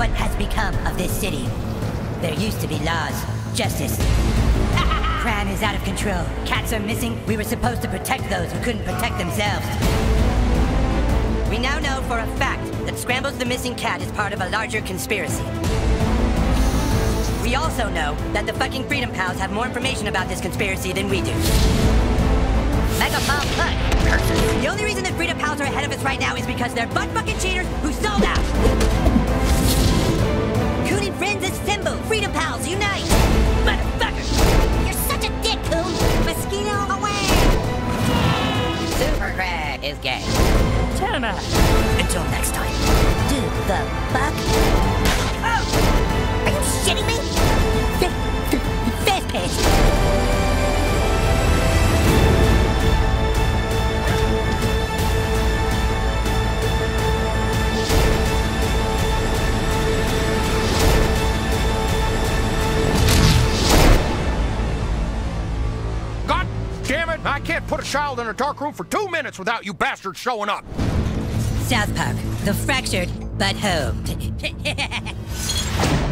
What has become of this city? There used to be laws, justice. Crime is out of control. Cats are missing. We were supposed to protect those who couldn't protect themselves. We now know for a fact that Scrambles the missing cat is part of a larger conspiracy. We also know that the fucking Freedom Pals have more information about this conspiracy than we do. Mega Put. The only reason that Freedom Pals are ahead of us right now is because they're butt fucking cheaters who sold out. Pals unite. Motherfucker. You're such a dick, Coon. Mosquito away. Super Craig is gay. Up. Until next time. Do the fuck? Oh! Are you shitting me? F- f- damn it! I can't put a child in a dark room for two minutes without you bastards showing up. South Park, the Fractured But Whole.